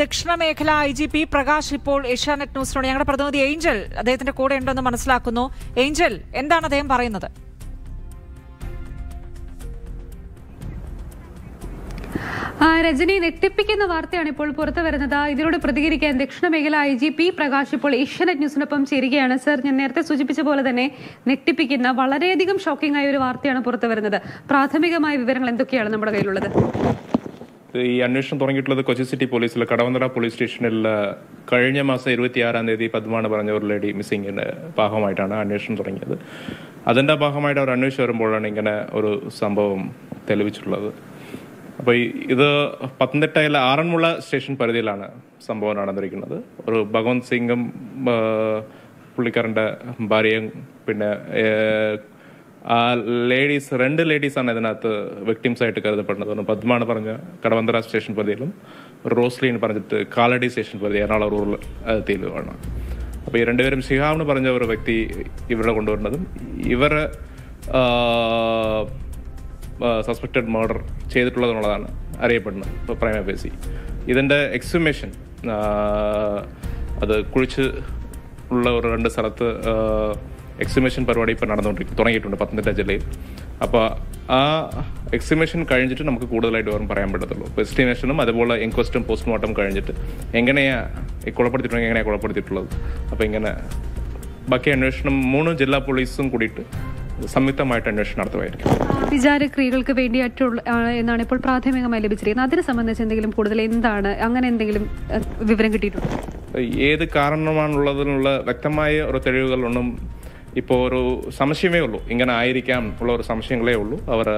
ദക്ഷിണ മേഖല I G P Prakash ഇപ്പോൾ ഏഷ്യാനെറ്റ് ന്യൂസിനോട്. ഞങ്ങളുടെ പ്രതിനിധി ഏഞ്ചൽ അദ്ദേഹത്തിന്റെ കൂടെ ഉണ്ടെന്ന് മനസ്സിലാക്കുന്നു. ഏഞ്ചൽ എന്താണ് അദ്ദേഹം പറയുന്നത്? രജനി ഞെട്ടിപ്പിക്കുന്ന വാർത്തയാണ് ഇപ്പോൾ പുറത്തു വരുന്നത്. ഇതിനോട് പ്രതികരിക്കാൻ ദക്ഷിണ മേഖല ഐ ജി പി പ്രകാശ് ഇപ്പോൾ ഏഷ്യാനെറ്റ് ന്യൂസിനൊപ്പം ചേരുകയാണ്. സർ ഞാൻ നേരത്തെ സൂചിപ്പിച്ച പോലെ തന്നെ ഞെട്ടിപ്പിക്കുന്ന വളരെയധികം ഷോക്കിംഗ് ആയ ഒരു വാർത്തയാണ് പുറത്തു വരുന്നത്. പ്രാഥമികമായ വിവരങ്ങൾ എന്തൊക്കെയാണ് നമ്മുടെ കയ്യിലുള്ളത്? ഈ അന്വേഷണം തുടങ്ങിയിട്ടുള്ളത് കൊച്ചി സിറ്റി പോലീസിൽ കടവന്തറ പോലീസ് സ്റ്റേഷനിൽ കഴിഞ്ഞ മാസം ഇരുപത്തിയാറാം തീയതി പത്മാണ് പറഞ്ഞ ഒരു ലേഡി മിസ്സിങ്ങിന് ഭാഗമായിട്ടാണ് അന്വേഷണം തുടങ്ങിയത്. അതിന്റെ ഭാഗമായിട്ട് അവർ അന്വേഷിച്ച് വരുമ്പോഴാണ് ഇങ്ങനെ ഒരു സംഭവം തെളിവിച്ചിട്ടുള്ളത്. അപ്പോൾ ഇത് പത്തനംതിട്ടയിലെ ആറന്മുള സ്റ്റേഷൻ പരിധിയിലാണ് സംഭവം നടന്നിരിക്കുന്നത്. ഒരു ഭഗവന്ത് സിംഗും പുള്ളിക്കാരന്റെ ഭാര്യയും പിന്നെ ലേഡീസ് രണ്ട് ലേഡീസാണ് ഇതിനകത്ത് വിക്ടിംസ് ആയിട്ട് കരുതപ്പെടുന്നത് ഒന്ന് പദ്മാണ് പറഞ്ഞ കടവന്തറ സ്റ്റേഷൻ പരിധിയിലും റോസ്ലീൻ പറഞ്ഞിട്ട് കാലടി സ്റ്റേഷൻ പരിധി എറണാകുളം റൂറൽ അതിർത്തിയിലുമാണ് അപ്പോൾ ഈ രണ്ടുപേരും ഷിഹാബ് എന്ന് പറഞ്ഞ ഒരു വ്യക്തി ഇവിടെ കൊണ്ടുവരുന്നതും ഇവർ സസ്പെക്റ്റഡ് മർഡർ ചെയ്തിട്ടുള്ളതെന്നുള്ളതാണ് അറിയപ്പെടുന്നത്. ഇപ്പോൾ പ്രൈമ ബേസി ഇതിന്റെ എക്സുമേഷൻ അത് കുഴിച്ച് ഉള്ള ഒരു രണ്ട് സ്ഥലത്ത് എക്സിബിഷൻ പരിപാടി ഇപ്പോൾ നടന്നുകൊണ്ടിരിക്കും തുടങ്ങിയിട്ടുണ്ട് പത്തനംതിട്ട ജില്ലയിൽ. അപ്പോൾ ആ എക്സിബിഷൻ കഴിഞ്ഞിട്ട് നമുക്ക് കൂടുതലായിട്ട് വേറെ പറയാൻ പറ്റത്തുള്ളൂ. ഇപ്പോൾ എസ്റ്റിമേഷനും അതുപോലെ ഇൻക്വസ്റ്റും പോസ്റ്റ്മോർട്ടം കഴിഞ്ഞിട്ട് എങ്ങനെയാണ് കുളപ്പെടുത്തിയിട്ടുണ്ടെങ്കിൽ എങ്ങനെയാണ് കുളപ്പെടുത്തിയിട്ടുള്ളത് അപ്പോൾ ഇങ്ങനെ ബാക്കി അന്വേഷണം മൂന്ന് ജില്ലാ പോലീസും കൂടിയിട്ട് സംയുക്തമായിട്ട് അന്വേഷണം നടത്തുമായിരിക്കും. വിചാരക്രിയകൾക്ക് വേണ്ടിയായിട്ടുള്ള എന്നാണ് ഇപ്പോൾ പ്രാഥമികമായി ലഭിച്ചിരിക്കുന്നത്. അതിനെ സംബന്ധിച്ച് എന്തെങ്കിലും കൂടുതൽ എന്താണ് അങ്ങനെ എന്തെങ്കിലും വിവരം കിട്ടിയിട്ടുണ്ടോ? ഏത് കാരണമാണുള്ളതിനുള്ള വ്യക്തമായ ഒരു തെളിവുകളൊന്നും ഇപ്പോൾ ഒരു സംശയമേ ഉള്ളൂ. ഇങ്ങനെ ആയിരിക്കാം ഉള്ള ഒരു സംശയങ്ങളേ ഉള്ളൂ. അവർ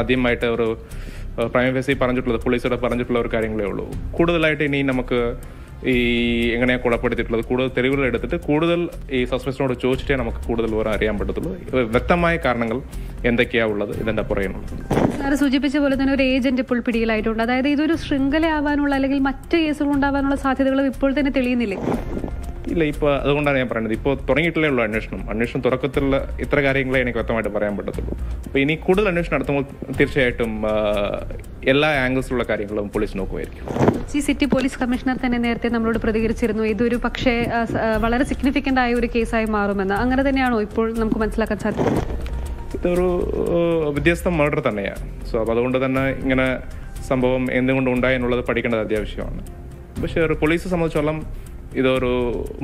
ആദ്യമായിട്ട് ഒരു പ്രൈം പ്രൈമഫേസി പറഞ്ഞിട്ടുള്ളത് പോലീസോട് പറഞ്ഞിട്ടുള്ള ഒരു കാര്യങ്ങളേ ഉള്ളൂ. കൂടുതലായിട്ട് ഇനി നമുക്ക് ഈ എങ്ങനെയാണ് കുളപ്പെടുത്തിയിട്ടുള്ളത് കൂടുതൽ തെളിവുകൾ എടുത്തിട്ട് കൂടുതൽ ഈ സസ്പെൻസിനോട് ചോദിച്ചിട്ടേ നമുക്ക് കൂടുതൽ വിവരം അറിയാൻ പറ്റത്തുള്ളൂ. വ്യക്തമായ കാരണങ്ങൾ എന്തൊക്കെയാ ഉള്ളത് ഇതിന്റെ പുറകെയുള്ളത് സാറ് സൂചിപ്പിച്ച പോലെ തന്നെ ഒരു ഏജന്റ് ഇപ്പോൾ പിടിയിലായിട്ടുണ്ട്. അതായത് ഇതൊരു ശൃംഖലയാവാനുള്ള അല്ലെങ്കിൽ മറ്റ് കേസുകൾ ഉണ്ടാവാനുള്ള സാധ്യതകളും ഇപ്പോൾ തന്നെ തെളിയുന്നില്ലേ? ഇല്ല ഇപ്പോൾ അതുകൊണ്ടാണ് ഞാൻ പറയുന്നത് ഇപ്പോൾ തുടങ്ങിയിട്ടില്ലേ ഉള്ളൂ അന്വേഷണം. അന്വേഷണം തുടക്കത്തിലുള്ള ഇത്ര കാര്യങ്ങളെ എനിക്ക് വ്യക്തമായിട്ട് പറയാൻ പറ്റത്തുള്ളൂ. അപ്പോൾ ഇനി കൂടുതൽ അന്വേഷണം നടത്തുമ്പോൾ തീർച്ചയായിട്ടും എല്ലാ ആംഗിൾസിലുള്ള കാര്യങ്ങളും പോലീസ് നോക്കുമായിരിക്കും. സി സിറ്റി പോലീസ് കമ്മീഷണർ തന്നെ നേരത്തെ നമ്മളോട് പ്രതികരിച്ചിരുന്നു. ഇതൊരു പക്ഷേ വളരെ സിഗ്നിഫിക്കന്റ് ആയ ഒരു കേസായി മാറുമെന്ന്. അങ്ങനെ തന്നെയാണോ ഇപ്പോൾ നമുക്ക് മനസ്സിലാക്കാൻ സാധിക്കും ഇതൊരു വ്യത്യസ്ത മർഡർ തന്നെയാണ്. സോ അപ്പോൾ അതുകൊണ്ട് തന്നെ ഇങ്ങനെ സംഭവം എന്തുകൊണ്ട് ഉണ്ടായെന്നുള്ളത് പഠിക്കേണ്ടത് അത്യാവശ്യമാണ്. പക്ഷേ ഒരു പോലീസ് സംബന്ധിച്ചോളം ഇതൊരു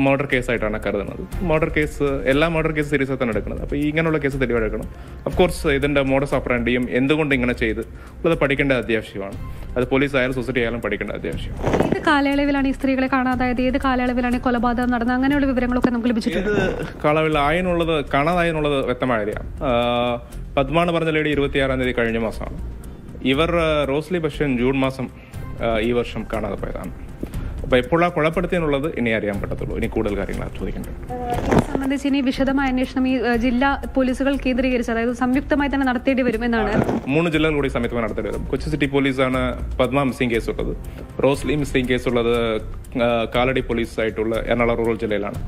മർഡർ കേസായിട്ടാണ് കരുതുന്നത്. മർഡർ കേസ് എല്ലാ മർഡർ കേസ് സീരിയസ് തന്നെ എടുക്കുന്നത്. അപ്പോൾ ഇങ്ങനെയുള്ള കേസ് തെളിവെടുക്കണം ഓഫ് കോഴ്സ് ഇതിന്റെ മോഡസ് ഓപ്പറാൻഡിയും എന്തുകൊണ്ട് ഇങ്ങനെ ചെയ്ത് ഉള്ളത് പഠിക്കേണ്ട അത്യാവശ്യമാണ്. അത് പോലീസ് ആയാലും സൊസൈറ്റി ആയാലും പഠിക്കേണ്ട അത്യാവശ്യം ഏത് കാലയളവിലാണ് ഈ സ്ത്രീകളെ കാണാതായത് ഏത് കാലയളവിലാണ് ഈ കൊലപാതകം നടന്നത്? അങ്ങനെയുള്ള വിവരങ്ങളൊക്കെ നമുക്ക് ലഭിച്ചിട്ടുണ്ട്. കാലയളവിൽ ആയെന്നുള്ളത് കാണാതായെന്നുള്ളത് വ്യക്തമായ അറിയാം പത്മാണ് പറഞ്ഞ ലേഡി ഇരുപത്തിയാറാം തീയതി കഴിഞ്ഞ മാസമാണ്. ഇവർ റോസ്ലി ബഷൻ ജൂൺ മാസം ഈ വർഷം കാണാതെ പോയതാണ്. ആ കൊലപ്പെടുത്തിയെന്നുള്ളത് ഇനി അറിയാൻ പറ്റത്തുള്ളൂ. ഇനി കൂടുതൽ കാര്യങ്ങൾ ചോദിക്കേണ്ടത് സംബന്ധിച്ച് ഇനി വിശദമായ അന്വേഷണം ഈ ജില്ലാ പോലീസുകൾ കേന്ദ്രീകരിച്ച് അതായത് സംയുക്തമായി തന്നെ നടത്തേണ്ടി വരും എന്നാണ് മൂന്ന് ജില്ലകൾ കൂടി സംയുക്തമായി നടത്തേണ്ടി വരും. കൊച്ചി സിറ്റി പോലീസാണ് പത്മ മിസ്സിംഗ് കേസ് ഉള്ളത് റോസ്ലി മിസ്സിംഗ് കേസ് ഉള്ളത് ആ, കാലടി പോലീസ് ആയിട്ടുള്ള എറണാകുളം റൂറൽ ജില്ലയിലാണ്.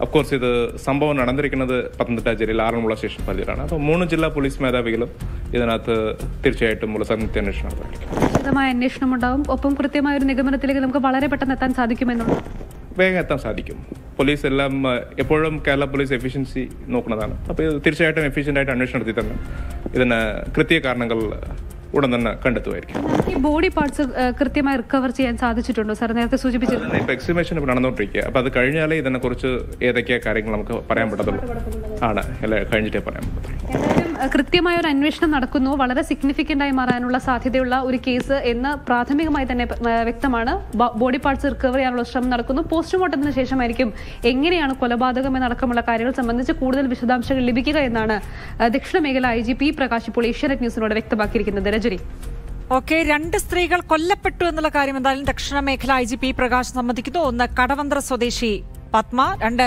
അഫ്കോഴ്സ് ഇത് സംഭവം നടന്നിരിക്കുന്നത് പത്തനംതിട്ട ജില്ലയിൽ ആറന്മുള സ്റ്റേഷൻ പരിധിയിലാണ് അപ്പോൾ മൂന്ന് ജില്ലാ പോലീസ് മേധാവികളും ഇതിനകത്ത് തീർച്ചയായിട്ടും ഉള്ള സംയുക്ത അന്വേഷണം നടത്തായിരിക്കും വിശദമായ അന്വേഷണം ഉണ്ടാവും. ഒപ്പം കൃത്യമായ ഒരു നിഗമനത്തിലേക്ക് നമുക്ക് വളരെ പെട്ടെന്ന് എത്താൻ സാധിക്കുമെന്നുള്ളത് വേഗം എത്താൻ സാധിക്കും. പോലീസ് എല്ലാം എപ്പോഴും കേരള പോലീസ് എഫിഷ്യൻസി നോക്കുന്നതാണ്. അപ്പോൾ ഇത് തീർച്ചയായിട്ടും എഫിഷ്യന്റ് ആയിട്ട് അന്വേഷണം നടത്തി തന്നെ ഇതിന് കൃത്യ കാരണങ്ങൾ ഉടൻ തന്നെ കണ്ടെത്തുമായിരിക്കും. ഈ ബോഡി പാർട്സ് കൃത്യമായി റിക്കവർ ചെയ്യാൻ സാധിച്ചിട്ടുണ്ടോ? സാർ നേരത്തെ സൂചിപ്പിച്ചിരുന്നു. ഇപ്പോൾ എക്സിബിഷൻ ഇപ്പോൾ നടന്നുകൊണ്ടിരിക്കുക. അപ്പോൾ അത് കഴിഞ്ഞാലേ ഇതിനെക്കുറിച്ച് ഏതൊക്കെ കാര്യങ്ങൾ നമുക്ക് പറയാൻ പറ്റത്തുള്ളൂ. ആണ്. അല്ലേ കഴിഞ്ഞിട്ടേ പറയാൻ പറ്റത്തുള്ളൂ. കൃത്യമായ ഒരു അന്വേഷണം നടക്കുന്നു. വളരെ സിഗ്നിഫിക്കന്റ് ആയി മാറാനുള്ള സാധ്യതയുള്ള ഒരു കേസ് എന്ന് പ്രാഥമികമായി തന്നെ വ്യക്തമാണ്. ബോഡി പാർട്സ് റിക്കവർ ചെയ്യാനുള്ള ശ്രമം നടക്കുന്നു. പോസ്റ്റ്മോർട്ടത്തിന് ശേഷമായിരിക്കും എങ്ങനെയാണ് കൊലപാതകം എന്നടക്കമുള്ള കാര്യങ്ങൾ സംബന്ധിച്ച് കൂടുതൽ വിശദാംശങ്ങൾ ലഭിക്കുക എന്നാണ് ദക്ഷിണ മേഖല ഐ ജി പി പ്രകാശ് ഇപ്പോൾ ഏഷ്യാനെറ്റ് ന്യൂസിനോട് വ്യക്തമാക്കിയിരിക്കുന്നത്. രജനി. ഓക്കെ രണ്ട് സ്ത്രീകൾ കൊല്ലപ്പെട്ടു എന്നുള്ള കാര്യം എന്തായാലും ദക്ഷിണ മേഖല ഐ ജി പി പ്രകാശ് സമ്മതിക്കുന്നു. ഒന്ന് കടവന്ത്ര സ്വദേശി പത്മ രണ്ട്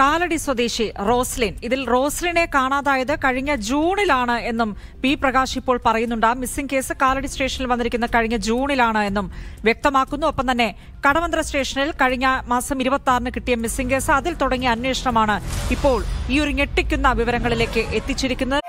കാലടി സ്വദേശി റോസ്ലിൻ. ഇതിൽ റോസ്ലിനെ കാണാതായത് കഴിഞ്ഞ ജൂണിലാണ് എന്നും പി പ്രകാശ് ഇപ്പോൾ പറയുന്നുണ്ട്. ആ മിസ്സിംഗ് കേസ് കാലടി സ്റ്റേഷനിൽ വന്നിരിക്കുന്ന കഴിഞ്ഞ ജൂണിലാണ് എന്നും വ്യക്തമാക്കുന്നു. ഒപ്പം തന്നെ കടവന്ത്ര സ്റ്റേഷനിൽ കഴിഞ്ഞ മാസം ഇരുപത്തി ആറിന് കിട്ടിയ മിസ്സിംഗ് കേസ് അതിൽ തുടങ്ങിയ അന്വേഷണമാണ് ഇപ്പോൾ ഈ ഒരു ഞെട്ടിക്കുന്ന വിവരങ്ങളിലേക്ക് എത്തിച്ചിരിക്കുന്നത്.